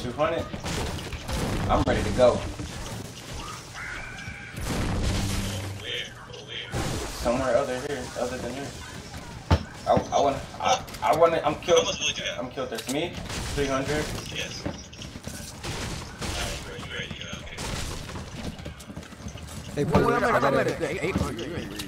200. I'm ready to go. Somewhere other here, other than here. I, I wanna, I, I wanna, I'm killed. I'm killed. That's me, 300. Yes. Hey, put it I'm I'm got it. 800.